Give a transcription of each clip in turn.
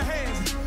Your hands.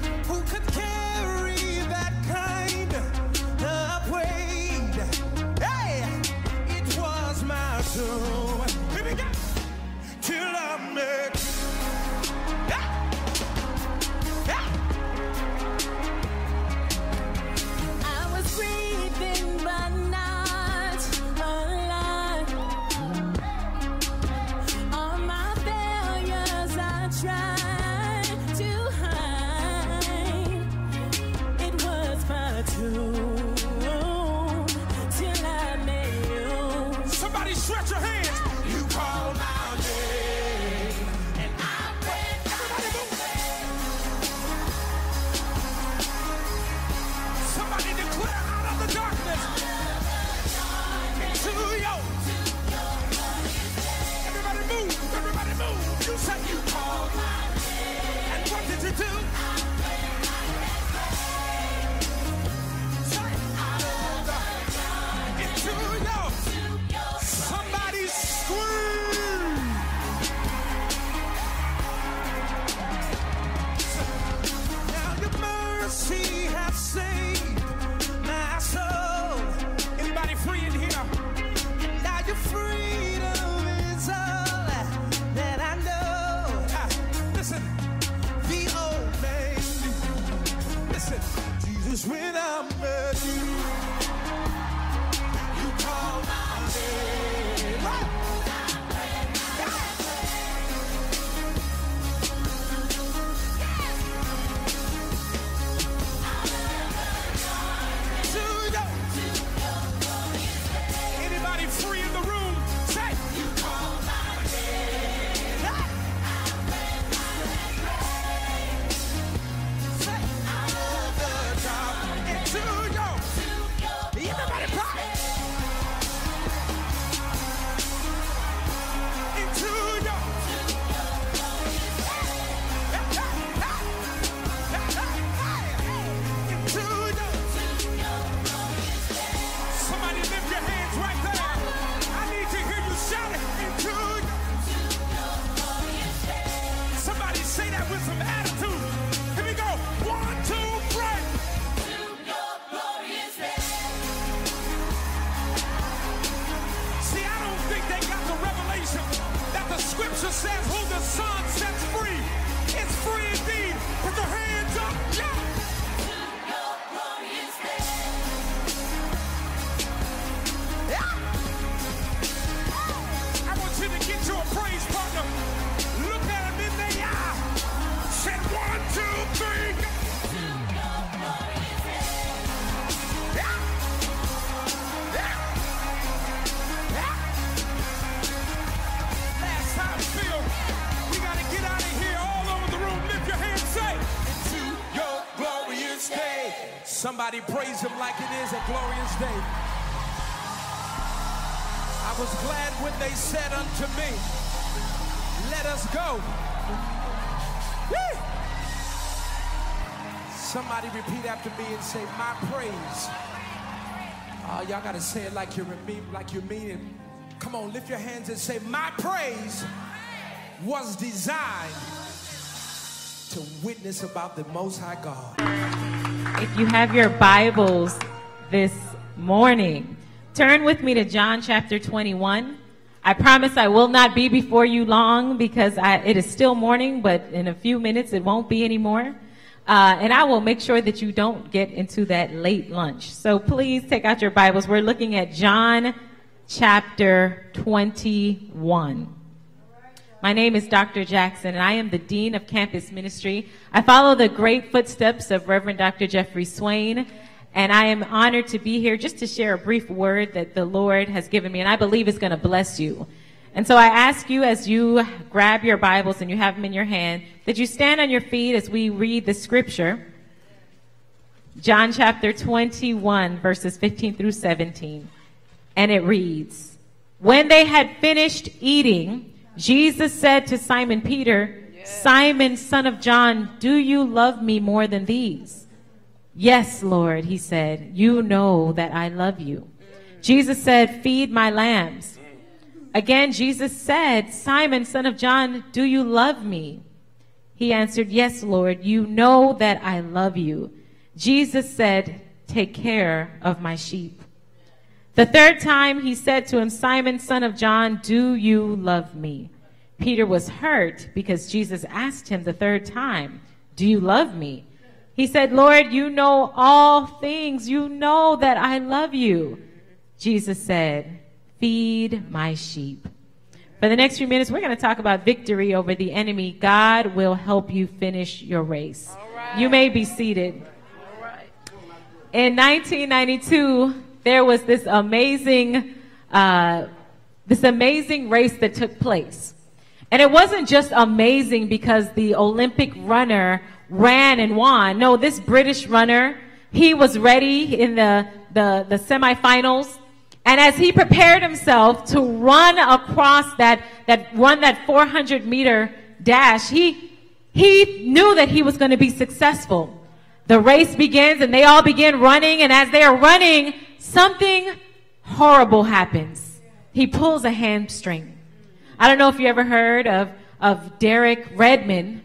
The Praise him like it is a glorious day. I was glad when they said unto me, Let us go. Somebody repeat after me and say, My praise. Oh, y'all gotta say it like you mean, like you mean it. Come on, lift your hands and say, My praise was designed to witness about the Most High God. If you have your Bibles this morning, turn with me to John chapter 21. I promise I will not be before you long because I, it is still morning, but in a few minutes it won't be anymore. Uh, and I will make sure that you don't get into that late lunch. So please take out your Bibles. We're looking at John chapter 21. My name is Dr. Jackson, and I am the Dean of Campus Ministry. I follow the great footsteps of Reverend Dr. Jeffrey Swain, and I am honored to be here just to share a brief word that the Lord has given me, and I believe is going to bless you. And so I ask you as you grab your Bibles and you have them in your hand, that you stand on your feet as we read the scripture. John chapter 21, verses 15 through 17. And it reads, When they had finished eating, Jesus said to Simon Peter, Simon, son of John, do you love me more than these? Yes, Lord, he said, you know that I love you. Mm. Jesus said, feed my lambs. Mm. Again, Jesus said, Simon, son of John, do you love me? He He answered, Yes, Lord, you know that I love you. Jesus said, Take care of my sheep. The third time he said to him, Simon, son of John, do you love me? Peter was hurt because Jesus asked him the third time, Do you love me? He said, Lord, you know all things. You know that I love you. Jesus said, Feed my sheep. For the next few minutes, we're going to talk about victory over the enemy. God will help you finish your race. You may be seated. In 1992, there was this amazing, uh, this amazing race that took place. And it wasn't just amazing because the Olympic runner ran and won. No, this British runner, he was ready in the, the, the semifinals. And as he prepared himself to run across that, that run that 400 meter dash, he, he knew that he was going to be successful. The race begins and they all begin running. And as they are running, something horrible happens. He pulls a hamstring. I don't know if you ever heard of, of Derek Redmond,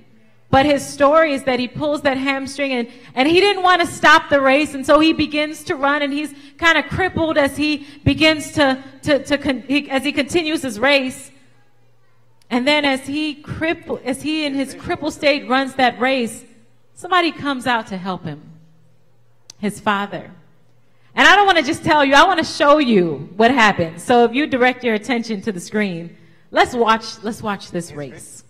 but his story is that he pulls that hamstring and, and he didn't want to stop the race. And so he begins to run and he's kind of crippled as he begins to, to, to con- he, as he continues his race. And then as he cripple, as he in his crippled state runs that race, somebody comes out to help him. His father. And I don't want to just tell you, I want to show you what happened. So if you direct your attention to the screen, let's watch, let's watch this race.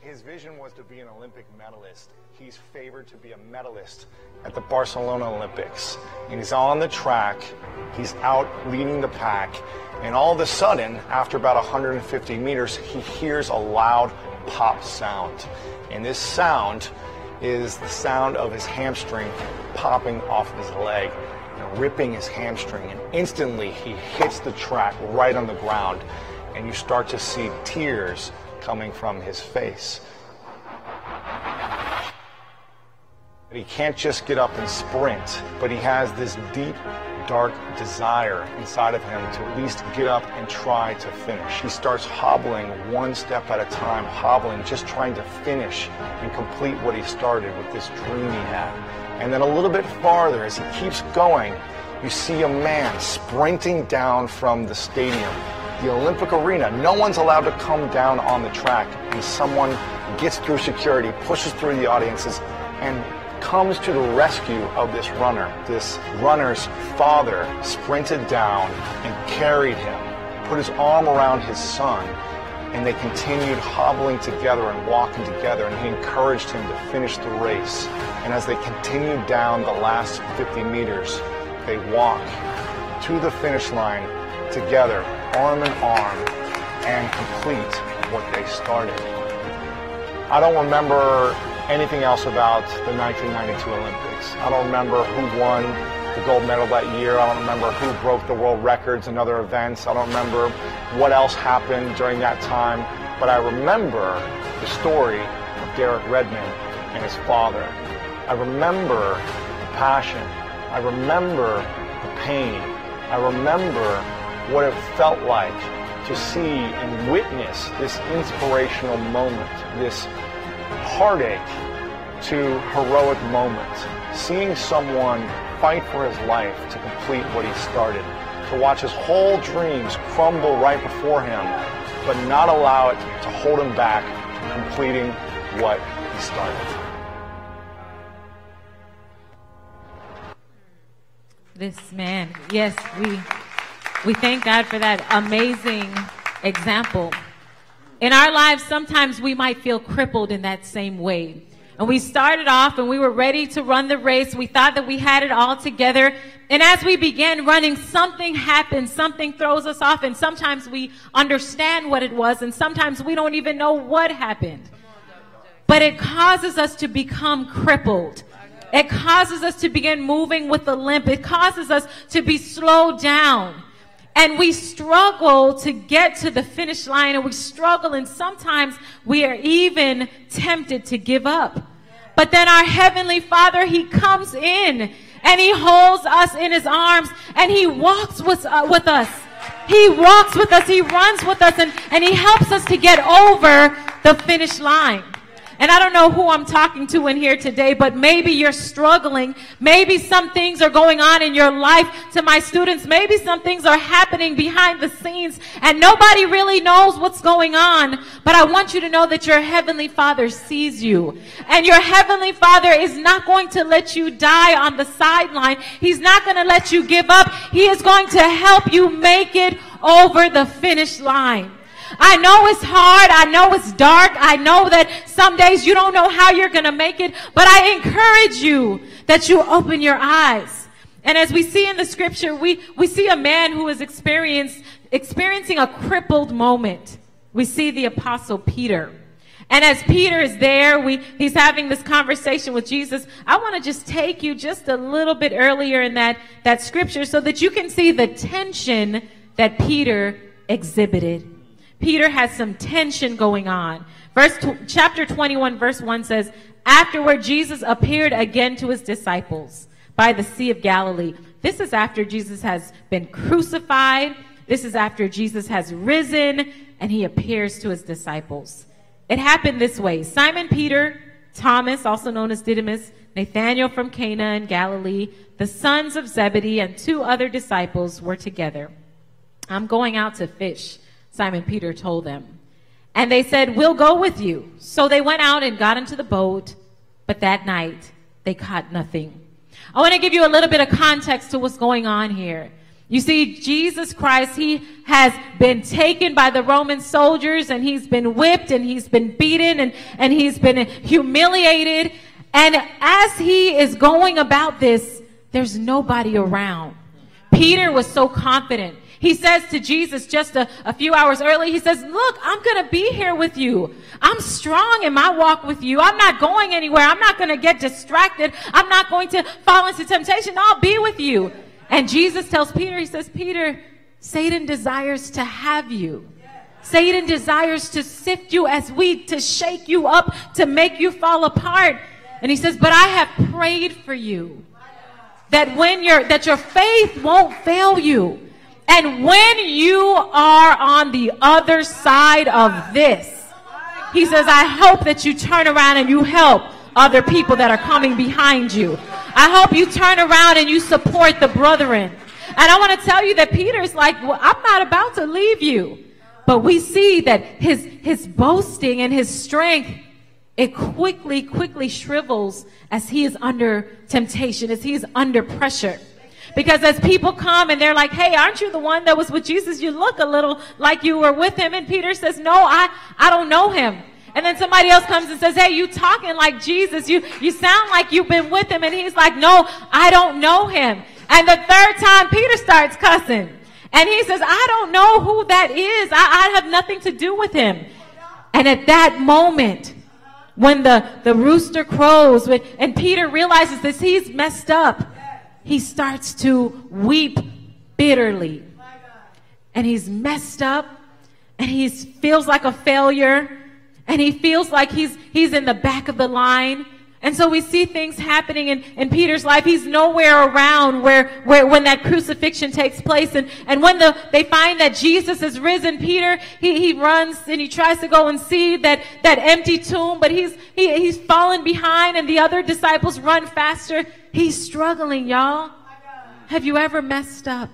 His vision was to be an Olympic medalist. He's favored to be a medalist at the Barcelona Olympics. And he's on the track, he's out leading the pack, and all of a sudden, after about 150 meters, he hears a loud pop sound. And this sound is the sound of his hamstring popping off of his leg and ripping his hamstring. And instantly, he hits the track right on the ground, and you start to see tears coming from his face. He can't just get up and sprint, but he has this deep, dark desire inside of him to at least get up and try to finish. He starts hobbling one step at a time, hobbling, just trying to finish and complete what he started with this dream he had. And then a little bit farther, as he keeps going, you see a man sprinting down from the stadium the Olympic arena. No one's allowed to come down on the track, and someone gets through security, pushes through the audiences, and comes to the rescue of this runner. This runner's father sprinted down and carried him, put his arm around his son, and they continued hobbling together and walking together, and he encouraged him to finish the race. And as they continued down the last 50 meters, they walk to the finish line together, arm in arm, and complete what they started. I don't remember anything else about the 1992 Olympics. I don't remember who won the gold medal that year. I don't remember who broke the world records in other events. I don't remember what else happened during that time. But I remember the story of Derek Redmond and his father. I remember the passion. I remember the pain. I remember what it felt like to see and witness this inspirational moment, this heartache to heroic moments. Seeing someone fight for his life to complete what he started, to watch his whole dreams crumble right before him, but not allow it to hold him back from completing what he started. This man, yes, we we thank God for that amazing example. In our lives, sometimes we might feel crippled in that same way. And we started off and we were ready to run the race. We thought that we had it all together. And as we began running, something happened. Something throws us off. And sometimes we understand what it was. And sometimes we don't even know what happened. But it causes us to become crippled. It causes us to begin moving with a limp. It causes us to be slowed down. And we struggle to get to the finish line and we struggle and sometimes we are even tempted to give up. But then our heavenly father, he comes in and he holds us in his arms and he walks with, uh, with us. He walks with us, he runs with us, and, and he helps us to get over the finish line. And I don't know who I'm talking to in here today, but maybe you're struggling. Maybe some things are going on in your life to my students. Maybe some things are happening behind the scenes and nobody really knows what's going on. But I want you to know that your heavenly father sees you and your heavenly father is not going to let you die on the sideline. He's not going to let you give up. He is going to help you make it over the finish line. I know it's hard. I know it's dark. I know that some days you don't know how you're going to make it, but I encourage you that you open your eyes. And as we see in the scripture, we, we see a man who is experienced, experiencing a crippled moment. We see the apostle Peter. And as Peter is there, we, he's having this conversation with Jesus. I want to just take you just a little bit earlier in that, that scripture so that you can see the tension that Peter exhibited. Peter has some tension going on. Verse chapter 21 verse 1 says, Afterward Jesus appeared again to his disciples by the Sea of Galilee. This is after Jesus has been crucified. This is after Jesus has risen and he appears to his disciples. It happened this way. Simon Peter, Thomas, also known as Didymus, Nathanael from Cana in Galilee, the sons of Zebedee, and two other disciples were together. I'm going out to fish. Simon Peter told them. And they said, We'll go with you. So they went out and got into the boat, but that night they caught nothing. I want to give you a little bit of context to what's going on here. You see, Jesus Christ, he has been taken by the Roman soldiers and he's been whipped and he's been beaten and, and he's been humiliated. And as he is going about this, there's nobody around. Peter was so confident. He says to Jesus just a, a few hours early, he says, look, I'm going to be here with you. I'm strong in my walk with you. I'm not going anywhere. I'm not going to get distracted. I'm not going to fall into temptation. I'll be with you. And Jesus tells Peter, he says, Peter, Satan desires to have you. Satan desires to sift you as wheat, to shake you up, to make you fall apart. And he says, but I have prayed for you that when your, that your faith won't fail you. And when you are on the other side of this, he says, I hope that you turn around and you help other people that are coming behind you. I hope you turn around and you support the brethren. And I want to tell you that Peter's like, well, I'm not about to leave you. But we see that his, his boasting and his strength, it quickly, quickly shrivels as he is under temptation, as he is under pressure. Because as people come and they're like, hey, aren't you the one that was with Jesus? You look a little like you were with him. And Peter says, no, I, I don't know him. And then somebody else comes and says, hey, you talking like Jesus. You, you sound like you've been with him. And he's like, no, I don't know him. And the third time Peter starts cussing. And he says, I don't know who that is. I, I have nothing to do with him. And at that moment, when the, the rooster crows, and Peter realizes this, he's messed up he starts to weep bitterly. And he's messed up and he feels like a failure and he feels like he's, he's in the back of the line. And so we see things happening in, in Peter's life. He's nowhere around where, where, when that crucifixion takes place. And, and when the, they find that Jesus is risen, Peter, he, he runs and he tries to go and see that, that empty tomb, but he's, he, he's fallen behind and the other disciples run faster. He's struggling, y'all. Have you ever messed up?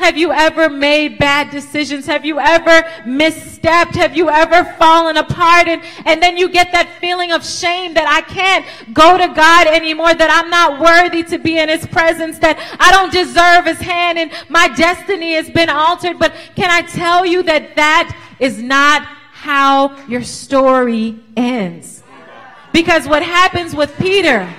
Have you ever made bad decisions? Have you ever misstepped? Have you ever fallen apart? And, and then you get that feeling of shame that I can't go to God anymore, that I'm not worthy to be in His presence, that I don't deserve His hand and my destiny has been altered. But can I tell you that that is not how your story ends? Because what happens with Peter,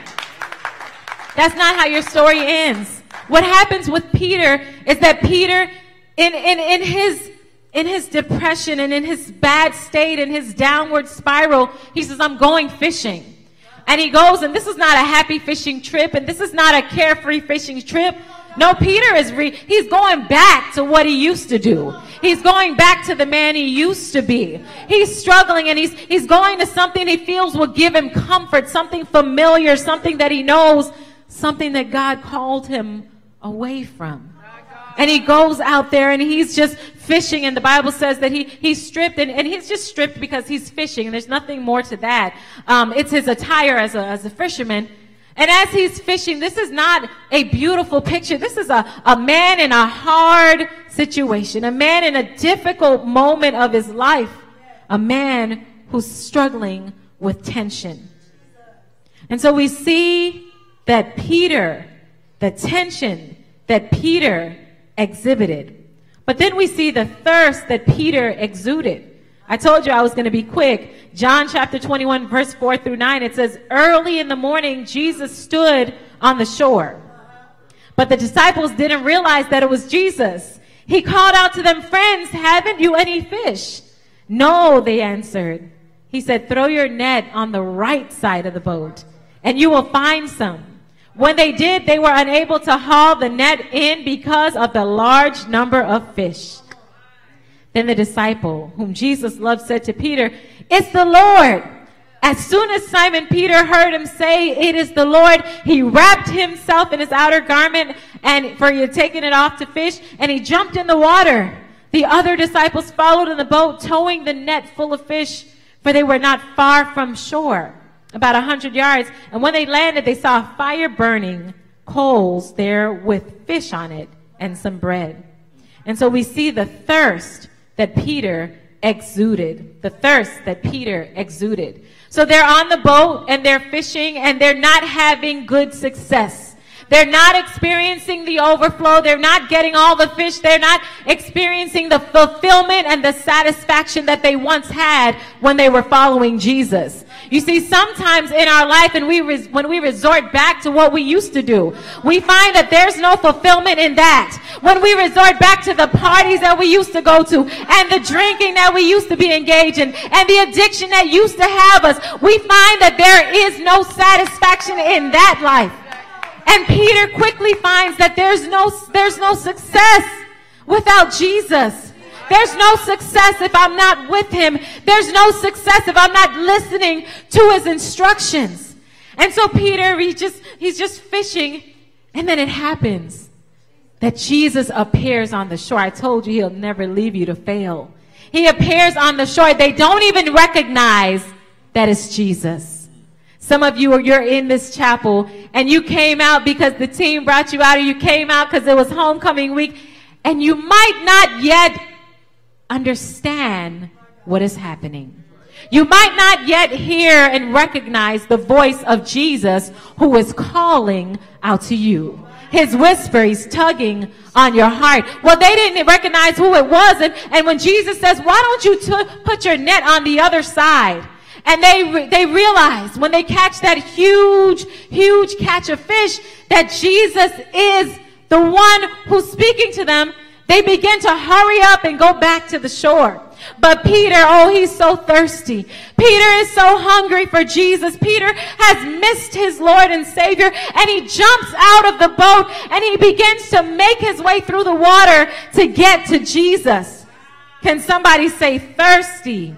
that's not how your story ends. What happens with Peter is that Peter, in, in, in his, in his depression and in his bad state and his downward spiral, he says, I'm going fishing. And he goes, and this is not a happy fishing trip, and this is not a carefree fishing trip. No, Peter is re- he's going back to what he used to do. He's going back to the man he used to be. He's struggling and he's he's going to something he feels will give him comfort, something familiar, something that he knows something that God called him away from. And he goes out there and he's just fishing. And the Bible says that he, he's stripped and, and he's just stripped because he's fishing. And there's nothing more to that. Um, it's his attire as a, as a fisherman. And as he's fishing, this is not a beautiful picture. This is a, a man in a hard situation, a man in a difficult moment of his life, a man who's struggling with tension. And so we see that Peter, the tension that Peter exhibited. But then we see the thirst that Peter exuded. I told you I was going to be quick. John chapter 21, verse 4 through 9, it says, Early in the morning, Jesus stood on the shore. But the disciples didn't realize that it was Jesus. He called out to them, Friends, haven't you any fish? No, they answered. He said, Throw your net on the right side of the boat, and you will find some. When they did, they were unable to haul the net in because of the large number of fish. Then the disciple, whom Jesus loved, said to Peter, It's the Lord. As soon as Simon Peter heard him say, It is the Lord, he wrapped himself in his outer garment and for he had taken it off to fish, and he jumped in the water. The other disciples followed in the boat, towing the net full of fish, for they were not far from shore about a hundred yards. And when they landed, they saw a fire burning, coals there with fish on it and some bread. And so we see the thirst that Peter exuded. The thirst that Peter exuded. So they're on the boat and they're fishing and they're not having good success. They're not experiencing the overflow. They're not getting all the fish. They're not experiencing the fulfillment and the satisfaction that they once had when they were following Jesus. You see, sometimes in our life, and we when we resort back to what we used to do, we find that there's no fulfillment in that. When we resort back to the parties that we used to go to, and the drinking that we used to be engaged in, and the addiction that used to have us, we find that there is no satisfaction in that life. And Peter quickly finds that there's no, there's no success without Jesus. There's no success if I'm not with him. There's no success if I'm not listening to his instructions. And so Peter, he just, he's just fishing and then it happens that Jesus appears on the shore. I told you he'll never leave you to fail. He appears on the shore. They don't even recognize that it's Jesus. Some of you are, you're in this chapel and you came out because the team brought you out or you came out because it was homecoming week and you might not yet understand what is happening. You might not yet hear and recognize the voice of Jesus who is calling out to you. His whisper, he's tugging on your heart. Well, they didn't recognize who it was. And, and when Jesus says, why don't you t- put your net on the other side? And they, they realize when they catch that huge, huge catch of fish that Jesus is the one who's speaking to them. They begin to hurry up and go back to the shore. But Peter, oh, he's so thirsty. Peter is so hungry for Jesus. Peter has missed his Lord and Savior and he jumps out of the boat and he begins to make his way through the water to get to Jesus. Can somebody say thirsty?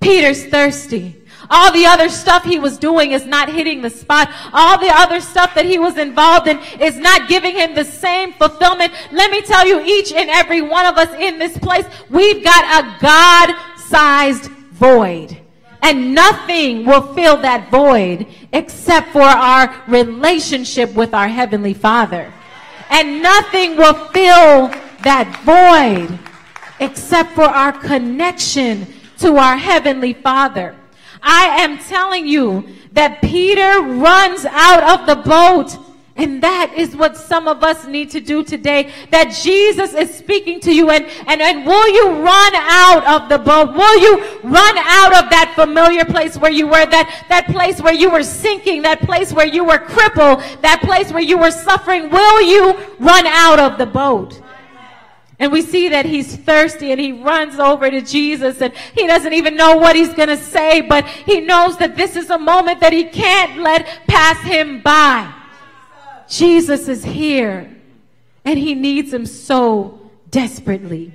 Peter's thirsty. All the other stuff he was doing is not hitting the spot. All the other stuff that he was involved in is not giving him the same fulfillment. Let me tell you, each and every one of us in this place, we've got a God-sized void. And nothing will fill that void except for our relationship with our Heavenly Father. And nothing will fill that void except for our connection to our Heavenly Father. I am telling you that Peter runs out of the boat. And that is what some of us need to do today. That Jesus is speaking to you and, and, and will you run out of the boat? Will you run out of that familiar place where you were, that, that place where you were sinking, that place where you were crippled, that place where you were suffering? Will you run out of the boat? And we see that he's thirsty and he runs over to Jesus and he doesn't even know what he's going to say, but he knows that this is a moment that he can't let pass him by. Jesus is here and he needs him so desperately.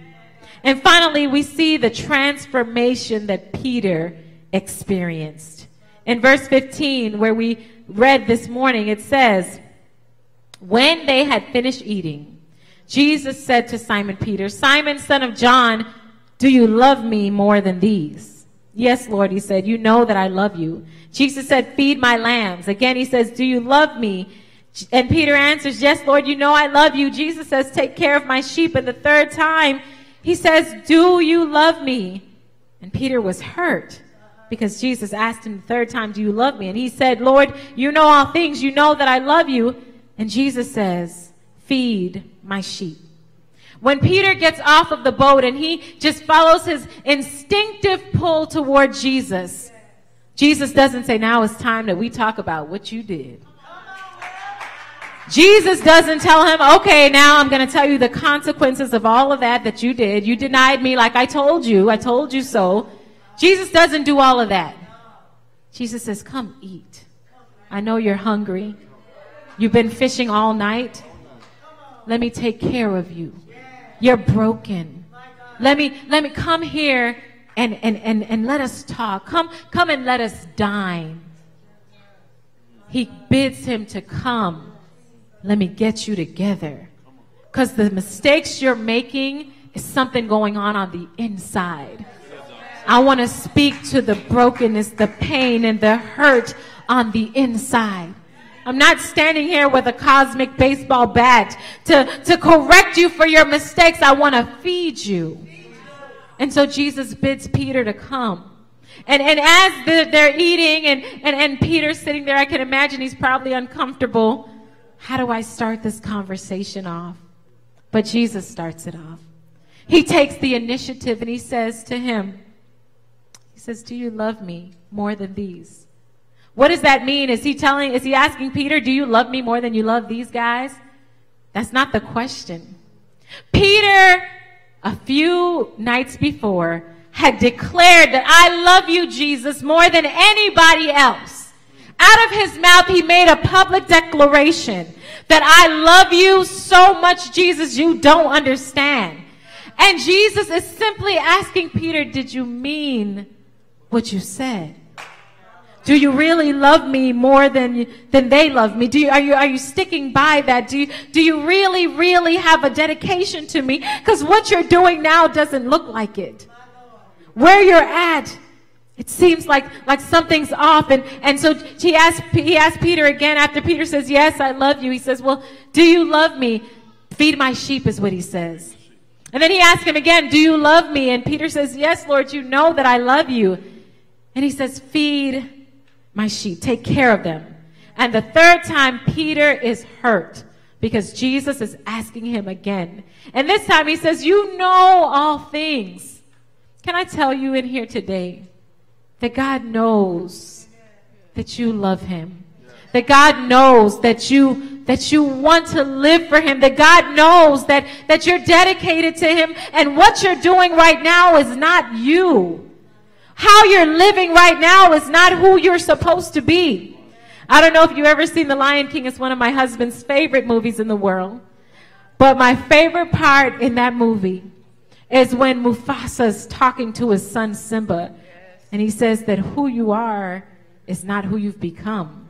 And finally, we see the transformation that Peter experienced. In verse 15, where we read this morning, it says, When they had finished eating, Jesus said to Simon Peter, Simon, son of John, do you love me more than these? Yes, Lord, he said, You know that I love you. Jesus said, Feed my lambs. Again, he says, Do you love me? And Peter answers, Yes, Lord, you know I love you. Jesus says, Take care of my sheep. And the third time, he says, Do you love me? And Peter was hurt because Jesus asked him the third time, Do you love me? And he said, Lord, you know all things. You know that I love you. And Jesus says, Feed my sheep. When Peter gets off of the boat and he just follows his instinctive pull toward Jesus, Jesus doesn't say, Now it's time that we talk about what you did. Jesus doesn't tell him, okay, now I'm going to tell you the consequences of all of that that you did. You denied me like I told you. I told you so. Jesus doesn't do all of that. Jesus says, come eat. I know you're hungry. You've been fishing all night. Let me take care of you. You're broken. Let me, let me come here and, and, and, and let us talk. Come, come and let us dine. He bids him to come let me get you together. Because the mistakes you're making is something going on on the inside. I want to speak to the brokenness, the pain, and the hurt on the inside. I'm not standing here with a cosmic baseball bat to, to correct you for your mistakes. I want to feed you. And so Jesus bids Peter to come. And, and as the, they're eating and, and, and Peter's sitting there, I can imagine he's probably uncomfortable. How do I start this conversation off? But Jesus starts it off. He takes the initiative and he says to him, He says, Do you love me more than these? What does that mean? Is he telling, is he asking Peter, Do you love me more than you love these guys? That's not the question. Peter, a few nights before, had declared that I love you, Jesus, more than anybody else. Out of his mouth, he made a public declaration that I love you so much, Jesus, you don't understand. And Jesus is simply asking Peter, Did you mean what you said? Do you really love me more than, than they love me? Do you, are you, are you sticking by that? Do you, do you really, really have a dedication to me? Because what you're doing now doesn't look like it. Where you're at it seems like, like something's off. And, and so he asked, he asked Peter again after Peter says, yes, I love you. He says, well, do you love me? Feed my sheep is what he says. And then he asked him again, do you love me? And Peter says, yes, Lord, you know that I love you. And he says, feed my sheep. Take care of them. And the third time, Peter is hurt because Jesus is asking him again. And this time he says, you know all things. Can I tell you in here today? that God knows that you love him. That God knows that you that you want to live for him. That God knows that that you're dedicated to him and what you're doing right now is not you. How you're living right now is not who you're supposed to be. I don't know if you've ever seen The Lion King. It's one of my husband's favorite movies in the world. But my favorite part in that movie is when Mufasa is talking to his son Simba and he says that who you are is not who you've become.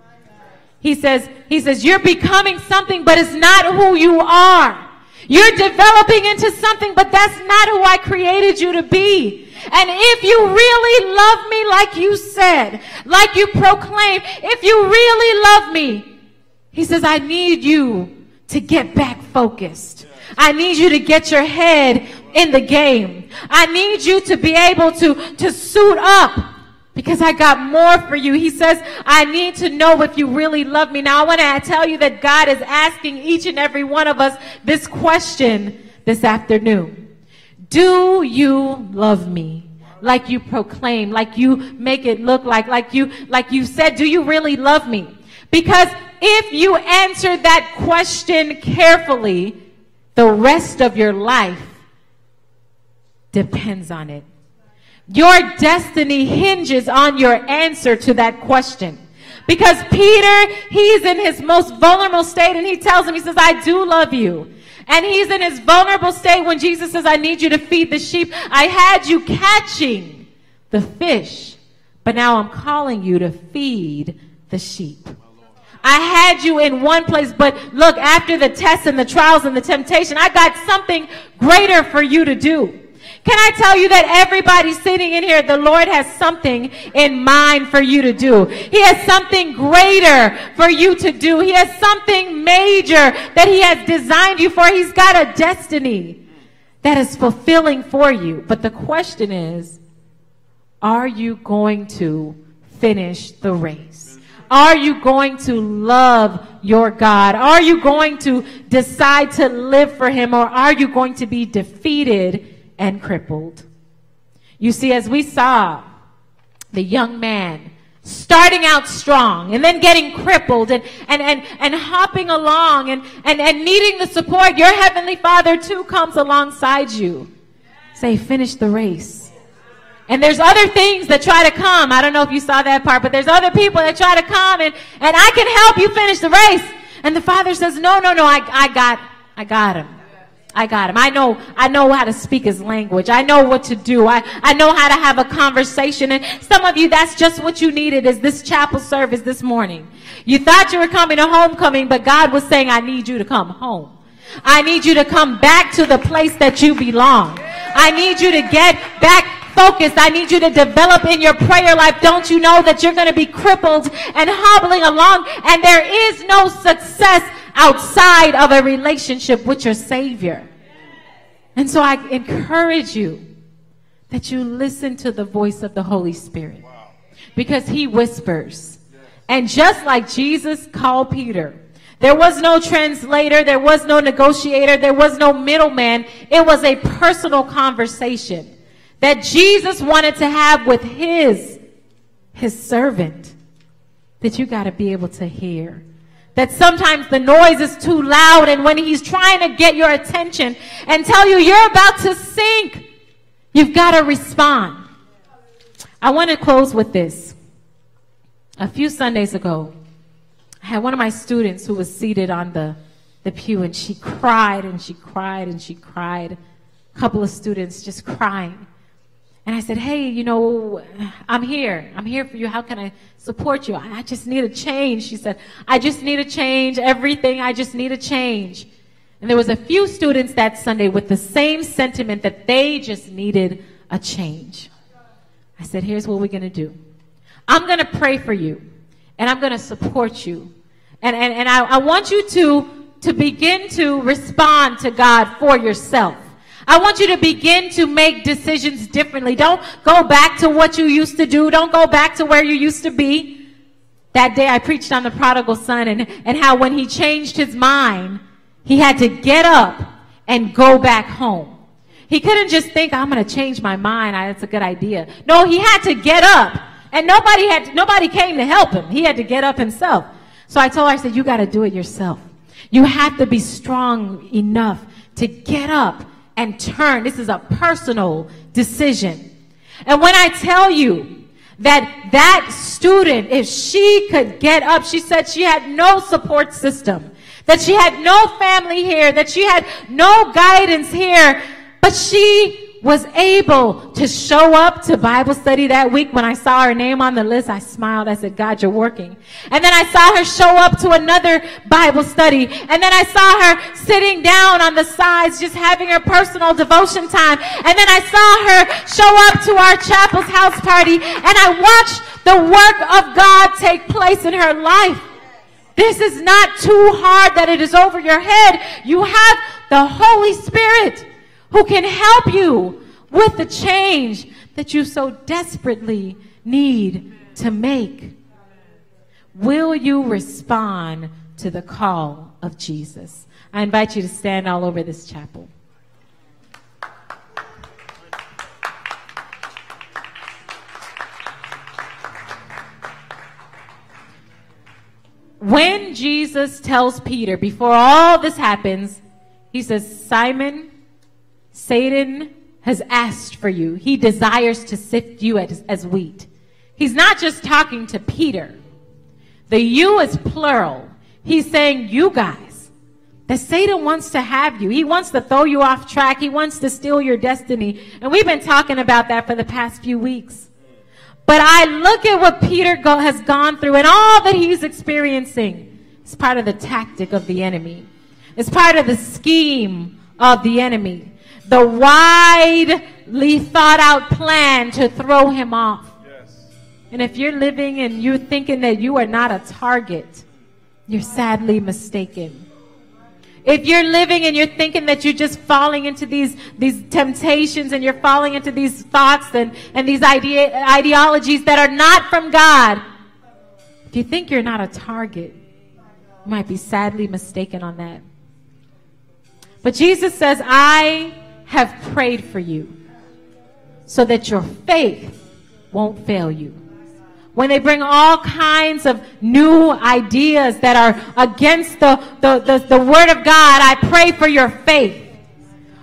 He says, he says, you're becoming something, but it's not who you are. You're developing into something, but that's not who I created you to be. And if you really love me like you said, like you proclaim, if you really love me, he says, I need you to get back focused. I need you to get your head in the game. I need you to be able to, to suit up because I got more for you. He says, I need to know if you really love me. Now I want to tell you that God is asking each and every one of us this question this afternoon. Do you love me? Like you proclaim, like you make it look like, like you, like you said, do you really love me? Because if you answer that question carefully, the rest of your life depends on it. Your destiny hinges on your answer to that question. Because Peter, he's in his most vulnerable state and he tells him, he says, I do love you. And he's in his vulnerable state when Jesus says, I need you to feed the sheep. I had you catching the fish, but now I'm calling you to feed the sheep. I had you in one place, but look, after the tests and the trials and the temptation, I got something greater for you to do. Can I tell you that everybody sitting in here, the Lord has something in mind for you to do. He has something greater for you to do. He has something major that He has designed you for. He's got a destiny that is fulfilling for you. But the question is, are you going to finish the race? Are you going to love your God? Are you going to decide to live for Him or are you going to be defeated and crippled. You see, as we saw the young man starting out strong and then getting crippled and, and, and, and hopping along and, and, and needing the support, your heavenly father too comes alongside you. Say, finish the race. And there's other things that try to come. I don't know if you saw that part, but there's other people that try to come and, and I can help you finish the race. And the father says, no, no, no, I, I got, I got him. I got him. I know, I know how to speak his language. I know what to do. I, I know how to have a conversation. And some of you, that's just what you needed is this chapel service this morning. You thought you were coming to homecoming, but God was saying, I need you to come home. I need you to come back to the place that you belong. I need you to get back focused. I need you to develop in your prayer life. Don't you know that you're going to be crippled and hobbling along and there is no success outside of a relationship with your Savior. And so I encourage you that you listen to the voice of the Holy Spirit because he whispers. And just like Jesus called Peter, there was no translator, there was no negotiator, there was no middleman. It was a personal conversation that Jesus wanted to have with his, his servant that you got to be able to hear that sometimes the noise is too loud and when he's trying to get your attention and tell you you're about to sink, you've got to respond. I want to close with this. A few Sundays ago, I had one of my students who was seated on the, the pew and she cried and she cried and she cried. A couple of students just crying. And I said, Hey, you know, I'm here. I'm here for you. How can I support you? I just need a change. She said, I just need a change. Everything. I just need a change. And there was a few students that Sunday with the same sentiment that they just needed a change. I said, here's what we're going to do. I'm going to pray for you and I'm going to support you. And, and, and I, I want you to, to begin to respond to God for yourself. I want you to begin to make decisions differently. Don't go back to what you used to do. Don't go back to where you used to be. That day I preached on the prodigal son and, and how when he changed his mind, he had to get up and go back home. He couldn't just think, I'm going to change my mind. That's a good idea. No, he had to get up and nobody had, nobody came to help him. He had to get up himself. So I told her, I said, you got to do it yourself. You have to be strong enough to get up and turn. This is a personal decision. And when I tell you that that student, if she could get up, she said she had no support system, that she had no family here, that she had no guidance here, but she was able to show up to Bible study that week. When I saw her name on the list, I smiled. I said, God, you're working. And then I saw her show up to another Bible study. And then I saw her sitting down on the sides, just having her personal devotion time. And then I saw her show up to our chapel's house party. And I watched the work of God take place in her life. This is not too hard that it is over your head. You have the Holy Spirit who can help you with the change that you so desperately need to make. Will you respond to the call of Jesus? I invite you to stand all over this chapel. When Jesus tells Peter, before all this happens, he says, Simon, Satan has asked for you. He desires to sift you as, as wheat. He's not just talking to Peter. The you is plural. He's saying you guys. That Satan wants to have you. He wants to throw you off track. He wants to steal your destiny. And we've been talking about that for the past few weeks. But I look at what Peter go, has gone through and all that he's experiencing. It's part of the tactic of the enemy. It's part of the scheme of the enemy. The widely thought out plan to throw him off. And if you're living and you're thinking that you are not a target, you're sadly mistaken. If you're living and you're thinking that you're just falling into these, these temptations and you're falling into these thoughts and, and these idea, ideologies that are not from God, if you think you're not a target, you might be sadly mistaken on that. But Jesus says, I have prayed for you so that your faith won't fail you when they bring all kinds of new ideas that are against the, the, the, the, word of God, I pray for your faith.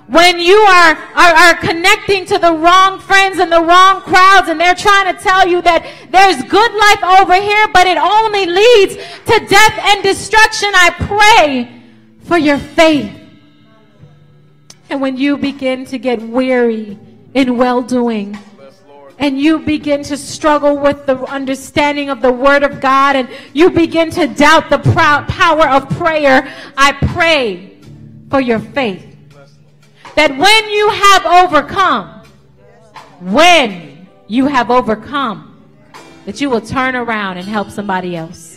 When you are, are, are connecting to the wrong friends and the wrong crowds and they're trying to tell you that there's good life over here, but it only leads to death and destruction, I pray for your faith. And when you begin to get weary in well doing, and you begin to struggle with the understanding of the Word of God and you begin to doubt the power of prayer, I pray for your faith. That when you have overcome, when you have overcome, that you will turn around and help somebody else.